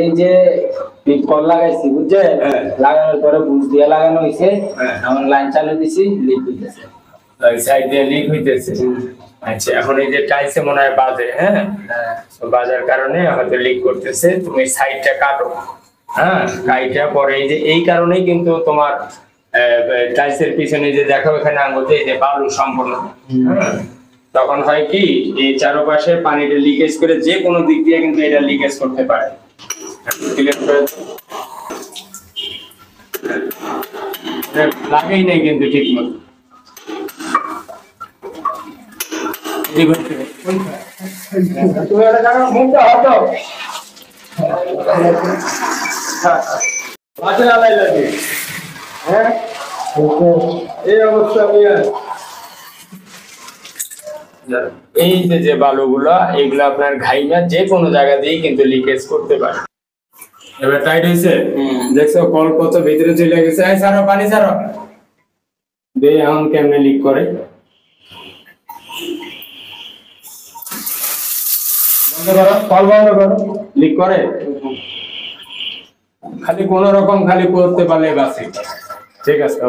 এই যে কল লাগাইছি বুঝছে? হ্যাঁ। লাগানোর পরে বুঝ দিয়ে লাগানো হয়েছে হ্যাঁ। আমার লাইন চালু দিছি লিক হইতেছে। সাইড দিয়ে লিক হইতেছে। আচ্ছা এখন এই যে টাইলসে মনে হয় বাজে হ্যাঁ? তো বাজার কারণে হয়তো লিক করতেছে। তুমি সাইডটা কাটো। হ্যাঁ কাইটা পরে এই যে এই কারণেই কিন্তু তোমার টাইলসের পিছনে যে দেখো এখানে আঙুল এই যে বালু সম্পূর্ণ। হ্যাঁ? তখন হয় কি এই চারপাশে পানিটা লিকেজ করে যে কোনো দিক দিয়ে কিন্তু এটা লিকেজ করতে পারে। হ্যাঁ, লাগেই নেই কিন্তু ঠিক মতো। লাগে। হ্যাঁ? এই অবস্থা এই যে যে বালুগুলা এগুলো আপনার ঘাইনা যে কোনো জায়গা দিয়ে কিন্তু লিকেজ করতে পারে। এবার টাইট হয়েছে? দেখছ কল কত ভিতরে চলে গেছে। এই ছাড়ো পানি ছাড়ো। দে এখন কেমনে লিক করে? বন্ধ করো কল বন্ধ করো। লিক করে? খালি কোন রকম খালি করতে পারলে বাসি ঠিক আছে।